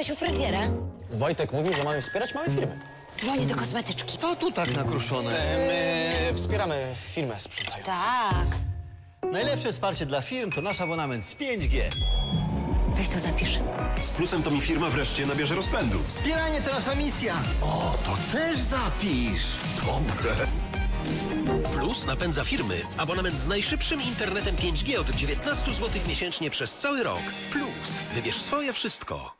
Byłeś u fryzjera? Wojtek mówił, że mamy wspierać małe firmy. Dzwonię do kosmetyczki. Co tu tak nakruszone? E, my wspieramy firmę sprzątającą. Tak. Najlepsze wsparcie dla firm to nasz abonament z 5G. Weź to zapisz. Z plusem to mi firma wreszcie nabierze rozpędu. Wspieranie to nasza misja. O, to też zapisz. Dobre. Plus napędza firmy. Abonament z najszybszym internetem 5G od 19 zł miesięcznie przez cały rok. Plus. Wybierz swoje wszystko.